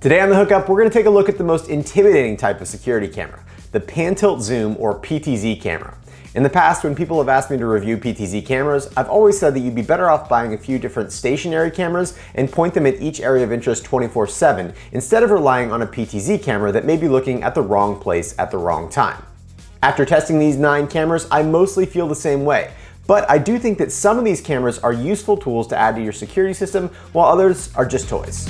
Today on The Hookup, we're gonna take a look at the most intimidating type of security camera, the pan tilt zoom or PTZ camera. In the past, when people have asked me to review PTZ cameras, I've always said that you'd be better off buying a few different stationary cameras and point them at each area of interest 24-7, instead of relying on a PTZ camera that may be looking at the wrong place at the wrong time. After testing these nine cameras, I mostly feel the same way. But I do think that some of these cameras are useful tools to add to your security system, while others are just toys.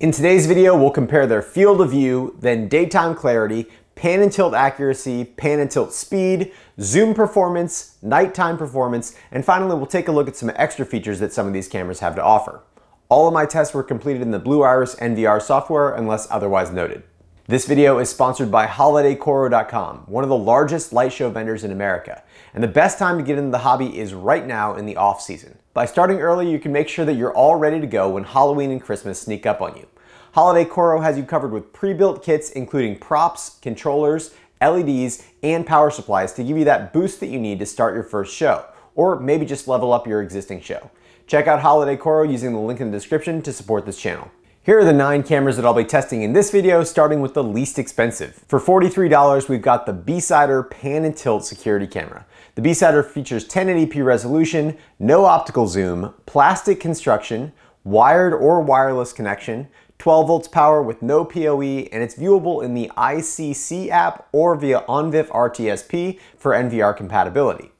In today's video, we'll compare their field of view, then daytime clarity, pan and tilt accuracy, pan and tilt speed, zoom performance, nighttime performance, and finally we'll take a look at some extra features that some of these cameras have to offer. All of my tests were completed in the Blue Iris NVR software unless otherwise noted. This video is sponsored by HolidayCoro.com, one of the largest light show vendors in America. And the best time to get into the hobby is right now in the off season. By starting early, you can make sure that you're all ready to go when Halloween and Christmas sneak up on you. Holiday Coro has you covered with pre-built kits including props, controllers, LEDs, and power supplies to give you that boost that you need to start your first show, or maybe just level up your existing show. Check out Holiday Coro using the link in the description to support this channel. Here are the nine cameras that I'll be testing in this video, starting with the least expensive. For $43, we've got the B-Sider Pan and Tilt security camera. The B-Sider features 1080p resolution, no optical zoom, plastic construction, wired or wireless connection, 12 volts power with no PoE, and it's viewable in the ICSee app or via ONVIF RTSP for NVR compatibility.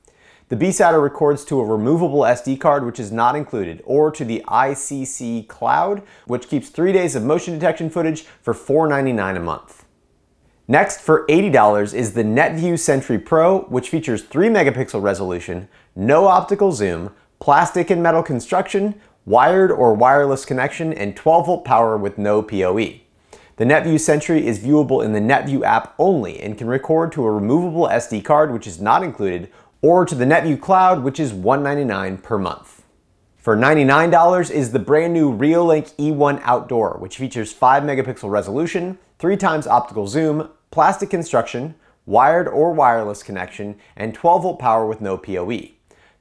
The B-Sider records to a removable SD card, which is not included, or to the ICSee cloud, which keeps three days of motion detection footage for $4.99 a month. Next, for $80 is the NetVue Sentry Pro, which features 3 megapixel resolution, no optical zoom, plastic and metal construction, wired or wireless connection, and 12 volt power with no PoE. The NetVue Sentry is viewable in the NetVue app only and can record to a removable SD card which is not included or to the NetVue Cloud which is 199 per month. For $99 is the brand new Reolink E1 Outdoor which features 5 megapixel resolution, 3 times optical zoom, plastic construction, wired or wireless connection, and 12 volt power with no PoE.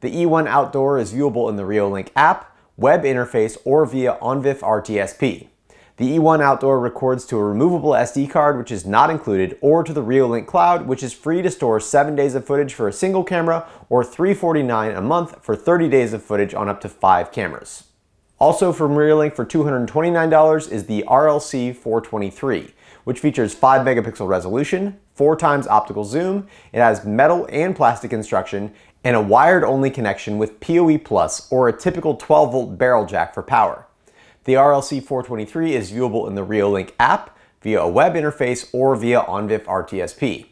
The E1 Outdoor is viewable in the Reolink app, web interface, or via ONVIF RTSP. The E1 Outdoor records to a removable SD card, which is not included, or to the Reolink Cloud, which is free to store 7 days of footage for a single camera, or 349 a month for 30 days of footage on up to 5 cameras. Also from Reolink for $229 is the RLC 423, which features 5 megapixel resolution, 4 times optical zoom, it has metal and plastic construction, and a wired only connection with PoE Plus or a typical 12 volt barrel jack for power. The RLC 423 is viewable in the Reolink app, via a web interface, or via ONVIF RTSP.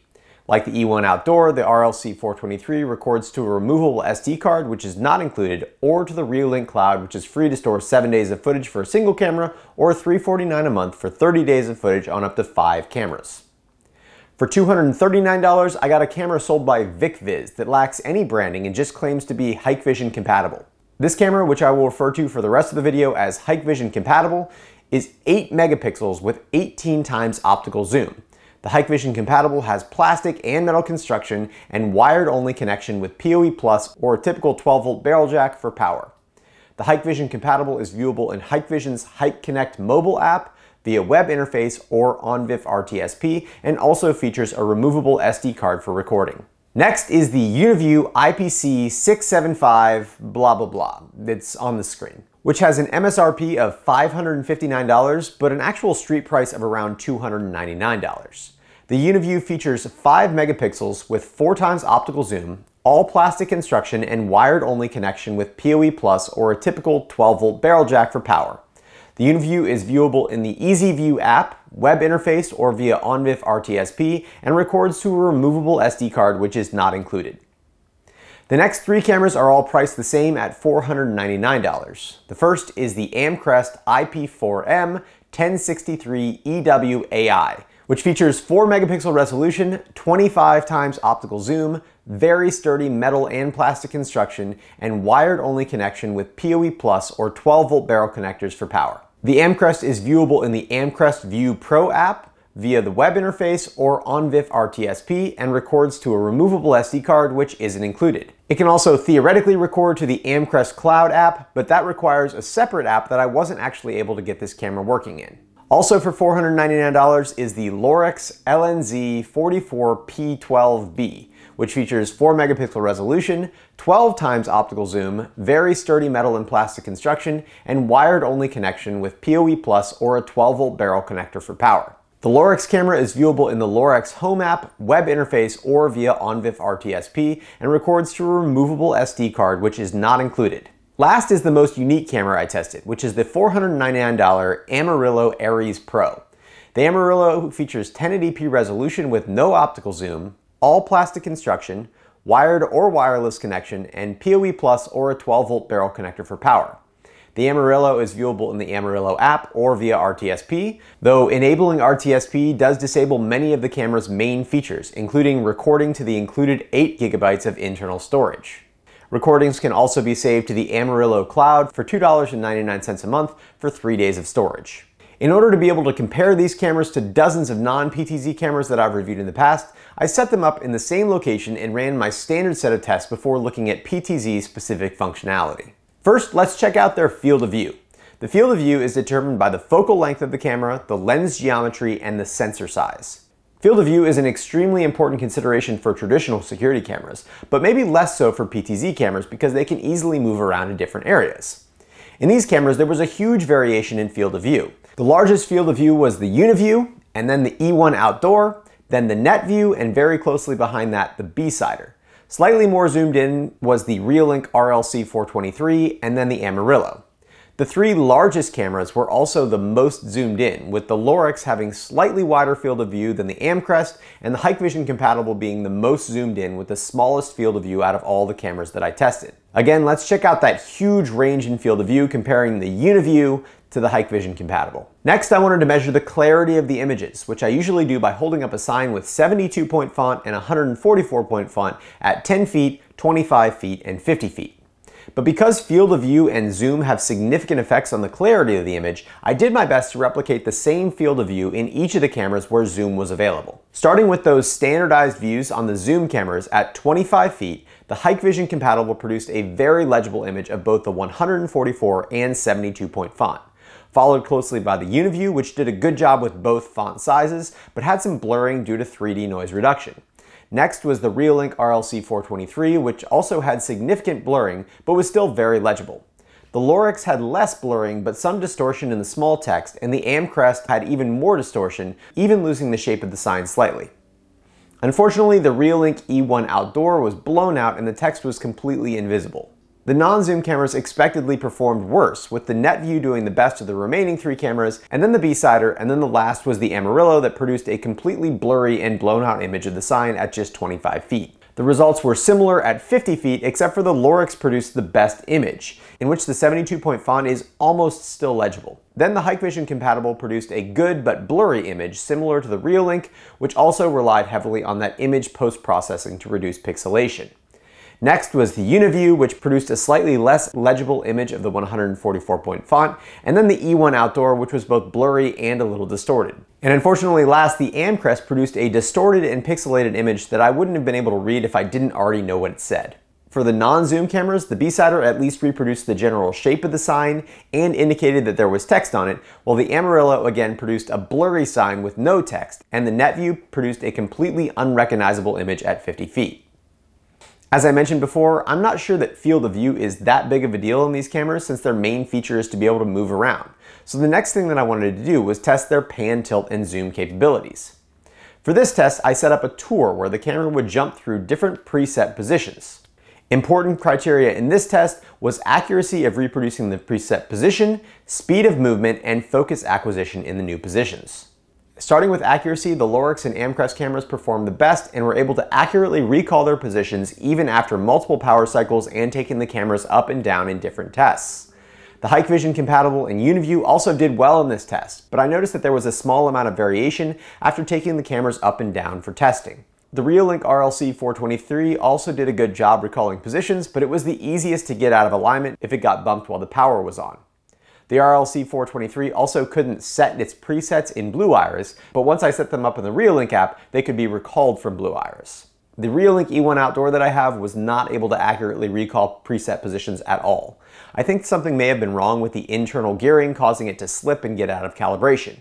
Like the E1 Outdoor, the RLC 423 records to a removable SD card, which is not included, or to the Reolink Cloud, which is free to store 7 days of footage for a single camera, or 349 a month for 30 days of footage on up to 5 cameras. For $239, I got a camera sold by VicViz that lacks any branding and just claims to be Hikvision compatible. This camera, which I will refer to for the rest of the video as Hikvision compatible, is 8 megapixels with 18 times optical zoom. The Hikvision compatible has plastic and metal construction and wired only connection with PoE Plus or a typical 12 volt barrel jack for power. The Hikvision compatible is viewable in Hikvision's HikConnect mobile app via web interface or ONVIF RTSP and also features a removable SD card for recording. Next is the Uniview IPC 675 blah blah blah that's on the screen, which has an MSRP of $559 but an actual street price of around $299. The Uniview features 5 megapixels with 4 times optical zoom, all plastic construction and wired only connection with PoE Plus or a typical 12 volt barrel jack for power. The Uniview is viewable in the EasyView app, web interface, or via ONVIF RTSP, and records to a removable SD card which is not included. The next three cameras are all priced the same at $499. The first is the Amcrest IP4M 1063 EW AI, which features 4 megapixel resolution, 25 times optical zoom, very sturdy metal and plastic construction, and wired only connection with PoE Plus or 12 volt barrel connectors for power. The Amcrest is viewable in the Amcrest View Pro app, via the web interface or ONVIF RTSP and records to a removable SD card which isn't included. It can also theoretically record to the Amcrest Cloud app, but that requires a separate app that I wasn't actually able to get this camera working in. Also for $499 is the Lorex LNZ 44P12B, which features 4 megapixel resolution, 12 times optical zoom, very sturdy metal and plastic construction, and wired only connection with PoE Plus or a 12 volt barrel connector for power. The Lorex camera is viewable in the Lorex Home app, web interface, or via ONVIF RTSP and records to a removable SD card, which is not included. Last is the most unique camera I tested, which is the $499 Amaryllo Aries Pro. The Amaryllo features 1080p resolution with no optical zoom, all plastic construction, wired or wireless connection, and PoE Plus or a 12 volt barrel connector for power. The Amaryllo is viewable in the Amaryllo app or via RTSP, though enabling RTSP does disable many of the camera's main features, including recording to the included 8 gigabytes of internal storage. Recordings can also be saved to the Amaryllo Cloud for $2.99 a month for three days of storage. In order to be able to compare these cameras to dozens of non-PTZ cameras that I've reviewed in the past, I set them up in the same location and ran my standard set of tests before looking at PTZ specific functionality. First, let's check out their field of view. The field of view is determined by the focal length of the camera, the lens geometry, and the sensor size. Field of view is an extremely important consideration for traditional security cameras, but maybe less so for PTZ cameras because they can easily move around in different areas. In these cameras, there was a huge variation in field of view. The largest field of view was the UniView, and then the E1 Outdoor, then the NetVue, and very closely behind that, the B-Sider. Slightly more zoomed in was the Reolink RLC 423, and then the Amaryllo. The three largest cameras were also the most zoomed in, with the Lorex having slightly wider field of view than the Amcrest, and the Hikvision compatible being the most zoomed in with the smallest field of view out of all the cameras that I tested. Again, let's check out that huge range in field of view comparing the UniView to the Hikvision compatible. Next, I wanted to measure the clarity of the images, which I usually do by holding up a sign with 72 point font and 144 point font at 10 feet, 25 feet, and 50 feet. But because field of view and zoom have significant effects on the clarity of the image, I did my best to replicate the same field of view in each of the cameras where zoom was available. Starting with those standardized views on the zoom cameras at 25 feet, the Hikvision compatible produced a very legible image of both the 144 and 72 point font followed closely by the UniView, which did a good job with both font sizes, but had some blurring due to 3D noise reduction. Next was the Reolink RLC 423, which also had significant blurring, but was still very legible. The Lorex had less blurring, but some distortion in the small text, and the Amcrest had even more distortion, even losing the shape of the sign slightly. Unfortunately, the Reolink E1 Outdoor was blown out and the text was completely invisible. The non-zoom cameras expectedly performed worse, with the NetVue doing the best of the remaining three cameras, and then the B-Sider, and then the last was the Amaryllo that produced a completely blurry and blown out image of the sign at just 25 feet. The results were similar at 50 feet, except for the Lorex produced the best image, in which the 72 point font is almost still legible. Then the Hikvision compatible produced a good but blurry image similar to the Reolink, which also relied heavily on that image post-processing to reduce pixelation. Next was the UniView, which produced a slightly less legible image of the 144 point font, and then the E1 Outdoor, which was both blurry and a little distorted. And unfortunately last, the Amcrest produced a distorted and pixelated image that I wouldn't have been able to read if I didn't already know what it said. For the non-zoom cameras, the B-Sider at least reproduced the general shape of the sign and indicated that there was text on it, while the Amaryllo again produced a blurry sign with no text, and the NetVue produced a completely unrecognizable image at 50 feet. As I mentioned before, I'm not sure that field of view is that big of a deal in these cameras since their main feature is to be able to move around. So the next thing that I wanted to do was test their pan, tilt, and zoom capabilities. For this test, I set up a tour where the camera would jump through different preset positions. Important criteria in this test was accuracy of reproducing the preset position, speed of movement, and focus acquisition in the new positions. Starting with accuracy, the Lorex and Amcrest cameras performed the best and were able to accurately recall their positions even after multiple power cycles and taking the cameras up and down in different tests. The Hikvision compatible and UniView also did well in this test, but I noticed that there was a small amount of variation after taking the cameras up and down for testing. The Reolink RLC 423 also did a good job recalling positions, but it was the easiest to get out of alignment if it got bumped while the power was on. The RLC 423 also couldn't set its presets in Blue Iris, but once I set them up in the Reolink app, they could be recalled from Blue Iris. The Reolink E1 Outdoor that I have was not able to accurately recall preset positions at all. I think something may have been wrong with the internal gearing causing it to slip and get out of calibration.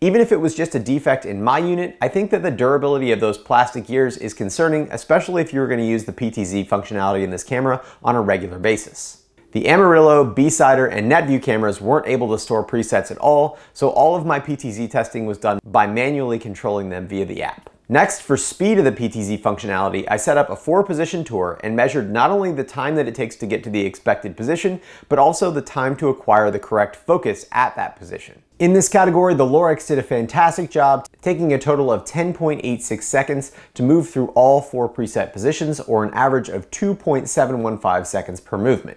Even if it was just a defect in my unit, I think that the durability of those plastic gears is concerning, especially if you were going to use the PTZ functionality in this camera on a regular basis. The Amaryllo, B-Sider, and NetVue cameras weren't able to store presets at all, so all of my PTZ testing was done by manually controlling them via the app. Next, for speed of the PTZ functionality, I set up a four position tour and measured not only the time that it takes to get to the expected position, but also the time to acquire the correct focus at that position. In this category, the Lorex did a fantastic job, taking a total of 10.86 seconds to move through all four preset positions, or an average of 2.715 seconds per movement.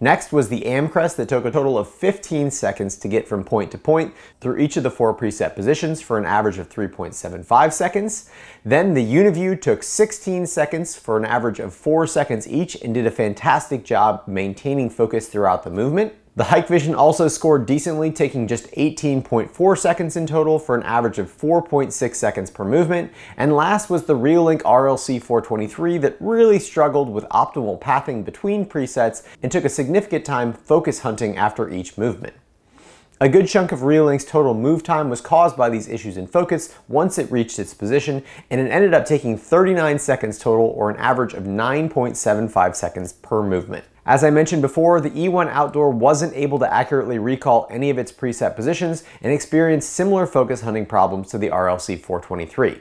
Next was the Amcrest that took a total of 15 seconds to get from point to point through each of the four preset positions for an average of 3.75 seconds. Then the Uniview took 16 seconds for an average of 4 seconds each and did a fantastic job maintaining focus throughout the movement. The Hikvision also scored decently, taking just 18.4 seconds in total for an average of 4.6 seconds per movement. And last was the Reolink RLC 423 that really struggled with optimal pathing between presets and took a significant time focus hunting after each movement. A good chunk of Reolink's total move time was caused by these issues in focus once it reached its position, and it ended up taking 39 seconds total or an average of 9.75 seconds per movement. As I mentioned before, the E1 Outdoor wasn't able to accurately recall any of its preset positions and experienced similar focus hunting problems to the RLC 423.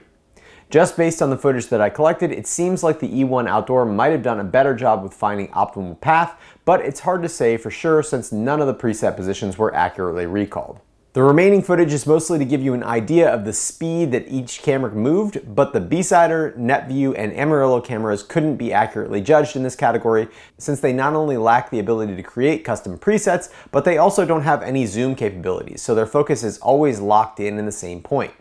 Just based on the footage that I collected, it seems like the E1 Outdoor might have done a better job with finding optimal path, but it's hard to say for sure since none of the preset positions were accurately recalled. The remaining footage is mostly to give you an idea of the speed that each camera moved, but the B-Sider, NetVue, and Amaryllo cameras couldn't be accurately judged in this category since they not only lack the ability to create custom presets, but they also don't have any zoom capabilities, so their focus is always locked in in the same point.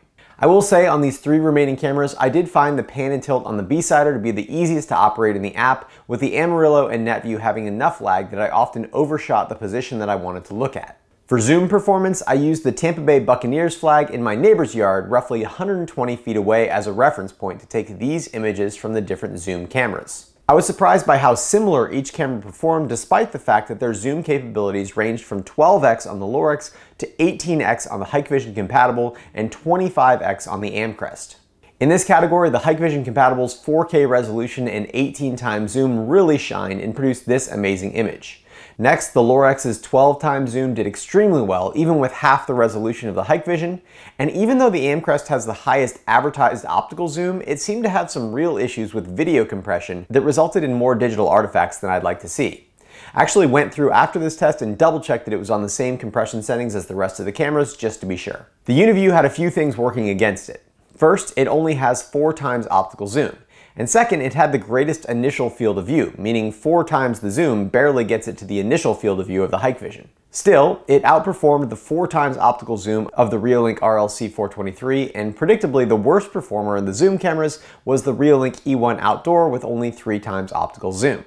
I will say on these three remaining cameras, I did find the pan and tilt on the B-Sider to be the easiest to operate in the app, with the Amaryllo and NetVue having enough lag that I often overshot the position that I wanted to look at. For zoom performance, I used the Tampa Bay Buccaneers flag in my neighbor's yard roughly 120 feet away as a reference point to take these images from the different zoom cameras. I was surprised by how similar each camera performed despite the fact that their zoom capabilities ranged from 12x on the Lorex to 18x on the Hikvision compatible and 25x on the Amcrest. In this category, the Hikvision compatible's 4K resolution and 18 times zoom really shine and produce this amazing image. Next, the Lorex's 12 times zoom did extremely well, even with half the resolution of the Hikvision, and even though the Amcrest has the highest advertised optical zoom, it seemed to have some real issues with video compression that resulted in more digital artifacts than I'd like to see. I actually went through after this test and double checked that it was on the same compression settings as the rest of the cameras, just to be sure. The Uniview had a few things working against it. First, it only has four times optical zoom. And second, it had the greatest initial field of view, meaning four times the zoom barely gets it to the initial field of view of the Hikvision. Still, it outperformed the four times optical zoom of the Reolink RLC 423, and predictably the worst performer in the zoom cameras was the Reolink E1 Outdoor with only three times optical zoom.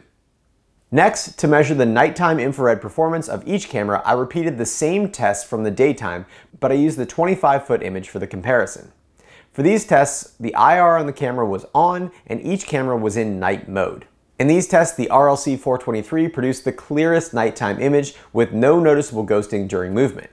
Next, to measure the nighttime infrared performance of each camera, I repeated the same test from the daytime, but I used the 25 foot image for the comparison. For these tests, the IR on the camera was on and each camera was in night mode. In these tests, the RLC 423 produced the clearest nighttime image with no noticeable ghosting during movement.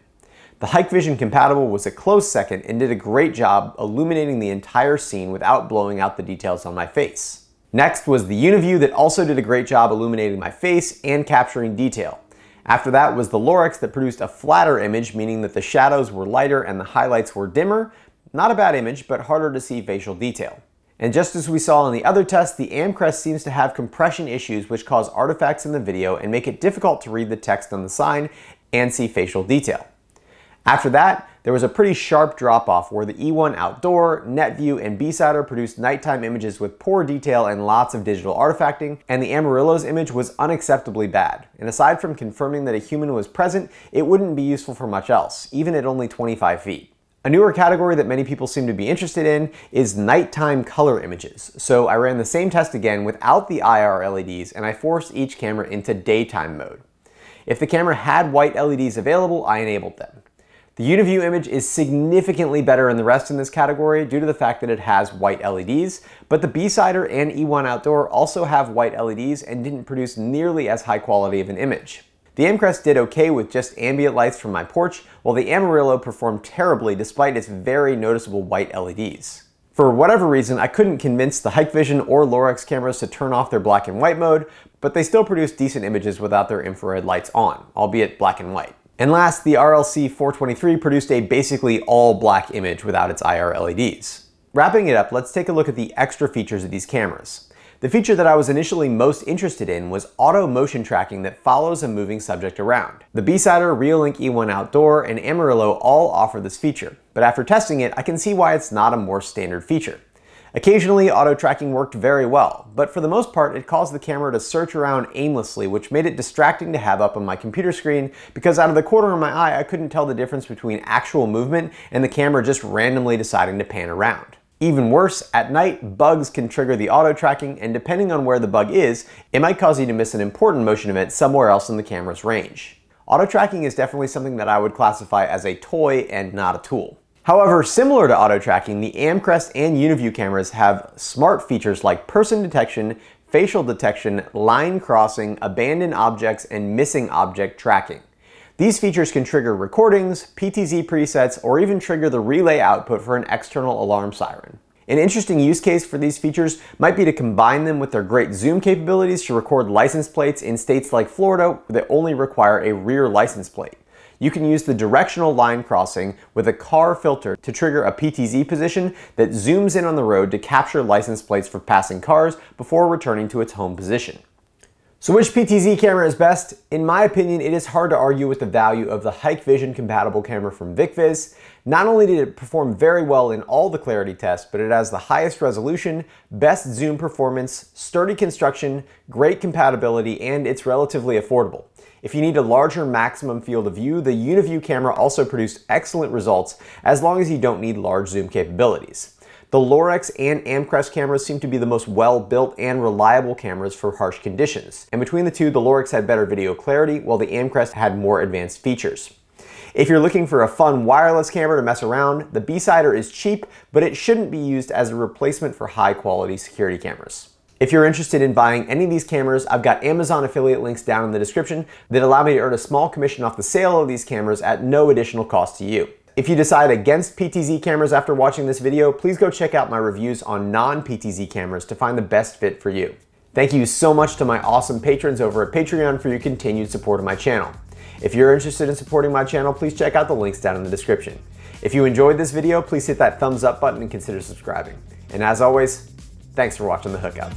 The Hikvision compatible was a close second and did a great job illuminating the entire scene without blowing out the details on my face. Next was the Uniview that also did a great job illuminating my face and capturing detail. After that was the Lorex that produced a flatter image, meaning that the shadows were lighter and the highlights were dimmer, not a bad image, but harder to see facial detail. And just as we saw in the other test, the Amcrest seems to have compression issues which cause artifacts in the video and make it difficult to read the text on the sign and see facial detail. After that, there was a pretty sharp drop off where the E1 Outdoor, NetVue, and B-Sider produced nighttime images with poor detail and lots of digital artifacting, and the Amaryllo's image was unacceptably bad. And aside from confirming that a human was present, it wouldn't be useful for much else, even at only 25 feet. A newer category that many people seem to be interested in is nighttime color images. So I ran the same test again without the IR LEDs and I forced each camera into daytime mode. If the camera had white LEDs available, I enabled them. The UniView image is significantly better than the rest in this category due to the fact that it has white LEDs, but the B-Sider and E1 Outdoor also have white LEDs and didn't produce nearly as high quality of an image. The Amcrest did okay with just ambient lights from my porch, while the Amaryllo performed terribly despite its very noticeable white LEDs. For whatever reason, I couldn't convince the Hikvision or Lorex cameras to turn off their black and white mode, but they still produced decent images without their infrared lights on, albeit black and white. And last, the RLC 423 produced a basically all black image without its IR LEDs. Wrapping it up, let's take a look at the extra features of these cameras. The feature that I was initially most interested in was auto motion tracking that follows a moving subject around. The B-Sider, Reolink E1 Outdoor, and Amaryllo all offer this feature, but after testing it, I can see why it's not a more standard feature. Occasionally, auto tracking worked very well, but for the most part, it caused the camera to search around aimlessly, which made it distracting to have up on my computer screen because out of the corner of my eye, I couldn't tell the difference between actual movement and the camera just randomly deciding to pan around. Even worse, at night, bugs can trigger the auto tracking, and depending on where the bug is, it might cause you to miss an important motion event somewhere else in the camera's range. Auto tracking is definitely something that I would classify as a toy and not a tool. However, similar to auto tracking, the Amcrest and UniView cameras have smart features like person detection, facial detection, line crossing, abandoned objects, and missing object tracking. These features can trigger recordings, PTZ presets, or even trigger the relay output for an external alarm siren. An interesting use case for these features might be to combine them with their great zoom capabilities to record license plates in states like Florida that only require a rear license plate you can use the directional line crossing with a car filter to trigger a PTZ position that zooms in on the road to capture license plates for passing cars before returning to its home position. So which PTZ camera is best? In my opinion, it is hard to argue with the value of the Hikvision compatible camera from VicViz. Not only did it perform very well in all the clarity tests, but it has the highest resolution, best zoom performance, sturdy construction, great compatibility, and it's relatively affordable. If you need a larger maximum field of view, the UniView camera also produced excellent results as long as you don't need large zoom capabilities. The Lorex and Amcrest cameras seem to be the most well-built and reliable cameras for harsh conditions. And between the two, the Lorex had better video clarity, while the Amcrest had more advanced features. If you're looking for a fun wireless camera to mess around, the B-Sider is cheap, but it shouldn't be used as a replacement for high-quality security cameras. If you're interested in buying any of these cameras, I've got Amazon affiliate links down in the description that allow me to earn a small commission off the sale of these cameras at no additional cost to you. If you decide against PTZ cameras after watching this video, please go check out my reviews on non-PTZ cameras to find the best fit for you. Thank you so much to my awesome patrons over at Patreon for your continued support of my channel. If you're interested in supporting my channel, please check out the links down in the description. If you enjoyed this video, please hit that thumbs up button and consider subscribing. And as always, thanks for watching The Hookup.